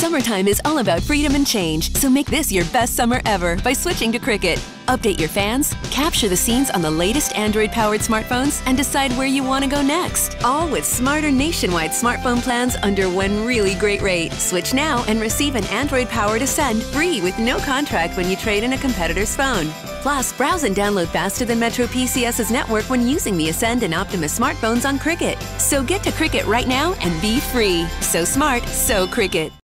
Summertime is all about freedom and change, so make this your best summer ever by switching to Cricket. Update your fans, capture the scenes on the latest Android powered smartphones, and decide where you want to go next. All with smarter nationwide smartphone plans under one really great rate. Switch now and receive an Android powered Ascend free with no contract when you trade in a competitor's phone. Plus, browse and download faster than Metro PCS's network when using the Ascend and Optimus smartphones on Cricket. So get to Cricket right now and be free. So smart, so Cricket.